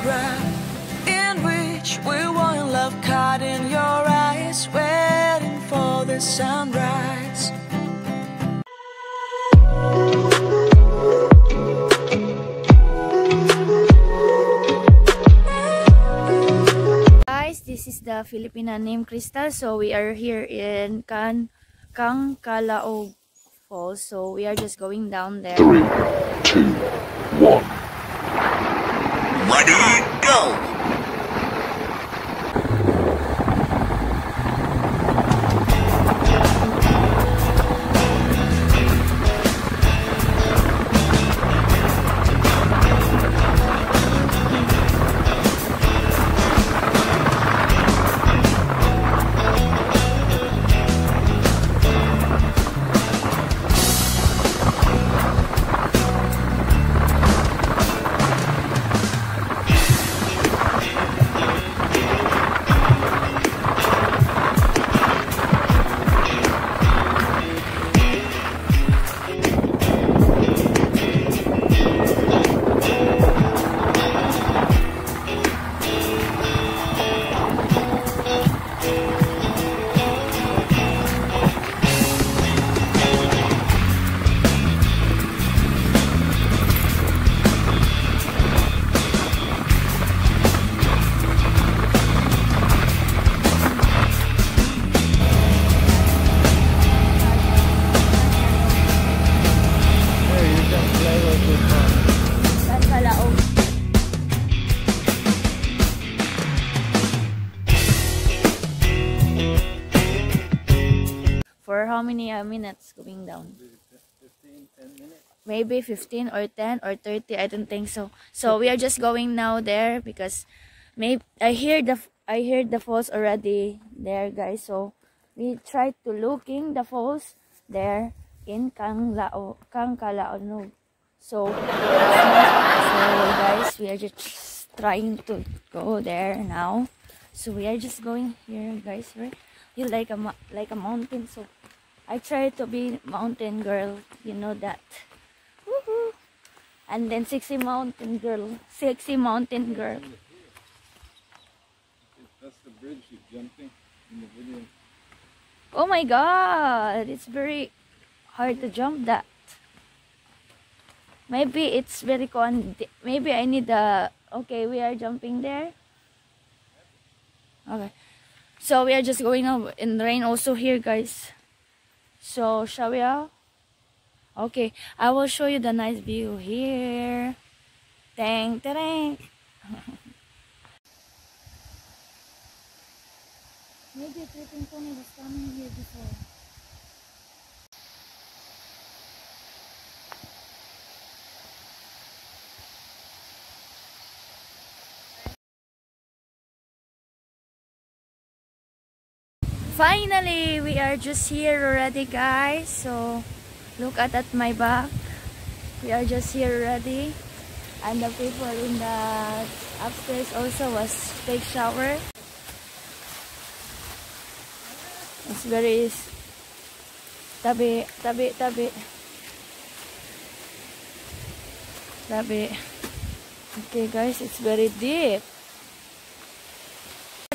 photograph in which we were in love, caught in your eyes, waiting for the sunrise. Guys, this is the Filipina name Crystal. So we are here in Kan Kang Kalao Falls. So we are just going down there. Three, two, one. Ready, go! For how many uh, minutes going down? Maybe 15 or 10 or 30. I don't think so. So we are just going now there because maybe I hear the I hear the falls already there, guys. So we try to looking the falls there in Kang Lao Kang. So, so guys, we are just trying to go there now. So we are just going here, guys. Right? You like a like a mountain. So I try to be mountain girl. You know that. Woohoo! And then sexy mountain girl, sexy mountain girl. That's the bridge she's jumping in the video. Oh my god, it's very hard to jump that. Maybe it's very con. Maybe I need the. Okay, we are jumping there. Okay, so we are just going up in the rain also here, guys. So shall we? All? Okay, I will show you the nice view here. Tang, tang. Maybe Tripping Pony was coming here before. Finally, we are just here already, guys. So, look at at my back. We are just here already. And the people in the upstairs also was take shower. It's very tabi tabi tabi tabi. Okay, guys, it's very deep.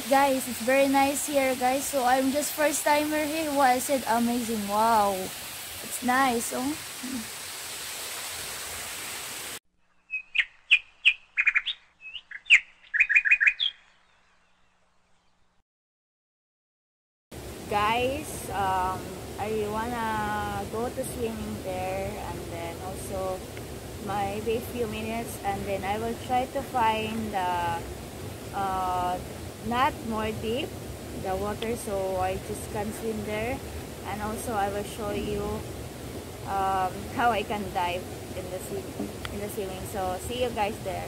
Guys, it's very nice here, guys. So I'm just first timer here. Wow, I said amazing. Wow, it's nice. Oh. guys um i wanna go to swimming there and then also maybe a few minutes and then i will try to find the uh not more deep the water so i just can swim there. And also i will show you um how i can dive in the sea in the swimming so see you guys there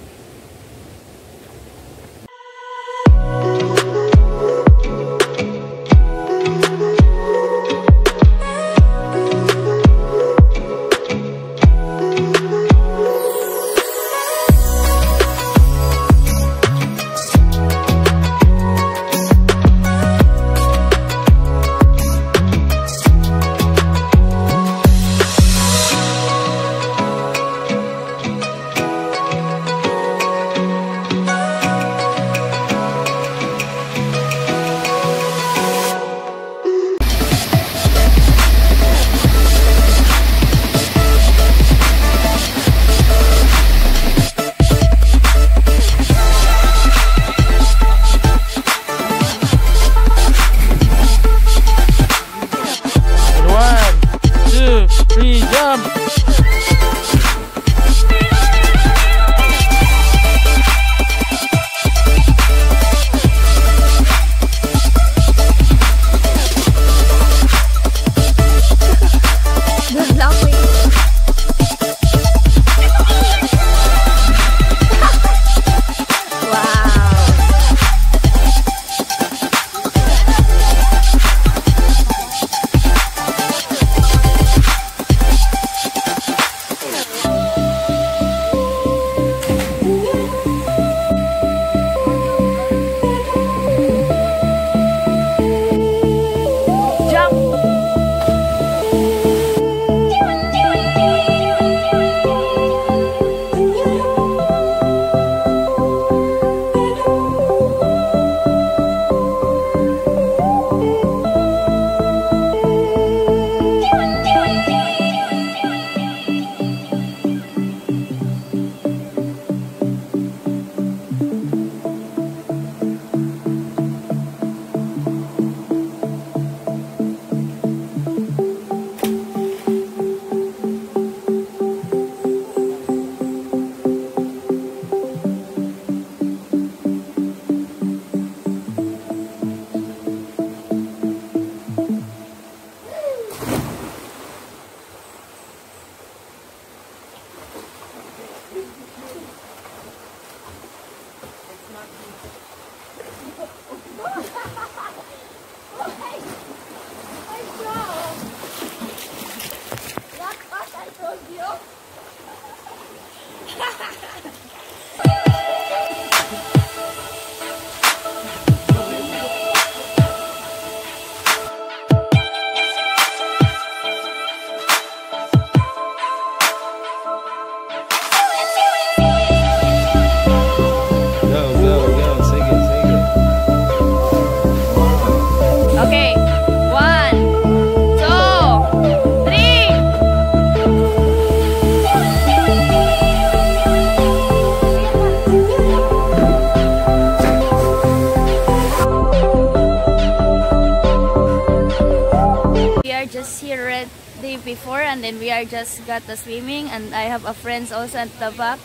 Before and then we are just got the swimming and I have a friends also at the back.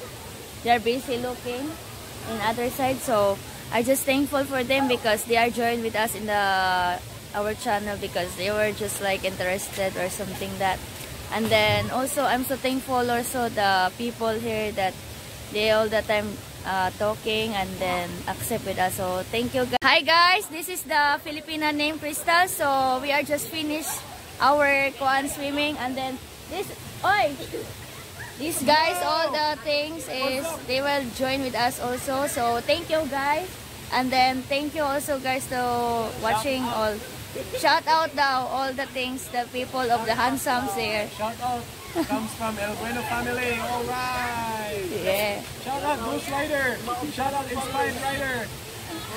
They are busy looking in other side so I just thankful for them because they are joined with us in the our channel because they were just like interested or something that. And then also I'm so thankful also the people here that they all the time uh, talking and then accept with us. So thank you guys hi guys. This is the Filipina name Crystal. So we are just finished our kuan swimming and then this oi these guys all the things is they will join with us also so thank you guys and then thank you also guys to watching all shout out now all the things the people of the handsomes there Shout out comes from El Bueno family. All right. yeah Shout out Ghost Rider. Shout out Inspired Rider.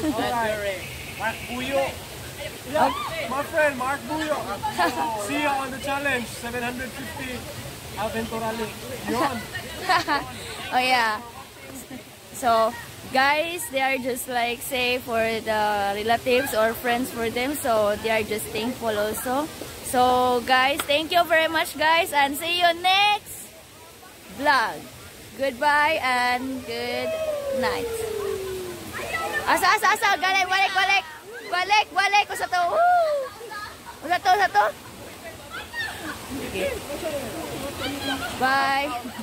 All right. Mark Uh, my friend Mark Buyo. See you on the challenge. 750 Aventurale. Yon. oh yeah so guys they are just like say for the relatives or friends for them so they are just thankful also so guys thank you very much guys and see you next vlog goodbye and good night asa asa asa balik balik balik balik balik usa to usa to usa to. Bye